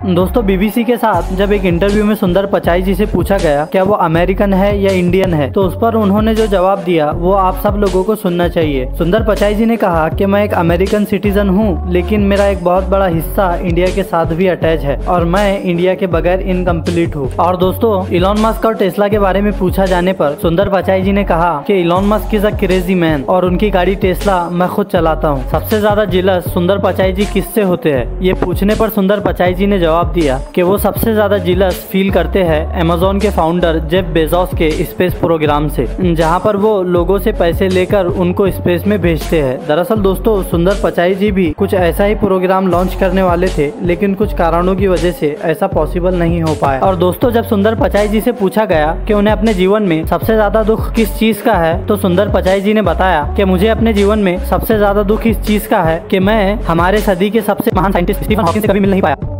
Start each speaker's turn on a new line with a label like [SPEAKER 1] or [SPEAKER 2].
[SPEAKER 1] दोस्तों बीबीसी के साथ जब एक इंटरव्यू में सुंदर पचाई जी से पूछा गया, क्या वो अमेरिकन है या इंडियन है? तो उस पर उन्होंने जो जवाब दिया, वो आप सब लोगों को सुनना चाहिए। सुंदर पचाई जी ने कहा कि मैं एक अमेरिकन सिटीजन हूँ, लेकिन मेरा एक बहुत बड़ा हिस्सा इंडिया के साथ भी अटैच है और मैं इंडिया के बगैर इनकम्प्लीट हूँ। और दोस्तों इलॉन मस्क और टेस्ला के बारे में पूछा जाने पर सुंदर पचाई जी ने कहा की Elon Musk is a crazy man और उनकी गाड़ी टेस्ला मैं खुद चलाता हूँ। सबसे ज़्यादा जिलस सुंदर पचाई जी किससे होते हैं? ये पूछने पर सुंदर पचाई जी ने जवाब दिया कि वो सबसे ज़्यादा जिलस फील करते हैं अमेजोन के फाउंडर जेफ बेजोस के स्पेस प्रोग्राम से, जहाँ पर वो लोगों से पैसे लेकर उनको स्पेस में भेजते हैं। दरअसल दोस्तों, सुंदर पचाई जी भी कुछ ऐसा ही प्रोग्राम लॉन्च करने वाले थे, लेकिन कुछ कारणों की वजह से ऐसा पॉसिबल नहीं हो पाया। और दोस्तों, जब सुंदर पचाई जी से पूछा गया कि उन्हें अपने जीवन में सबसे ज़्यादा दुख किस चीज़ का है तो सुंदर पचाई जी ने बताया कि मुझे अपने जीवन में सबसे ज़्यादा दुख इस चीज़ का है कि मैं हमारे सदी के सबसे महान साइंटिस्ट स्टीफन हॉकिंग से कभी मिल नहीं पाया।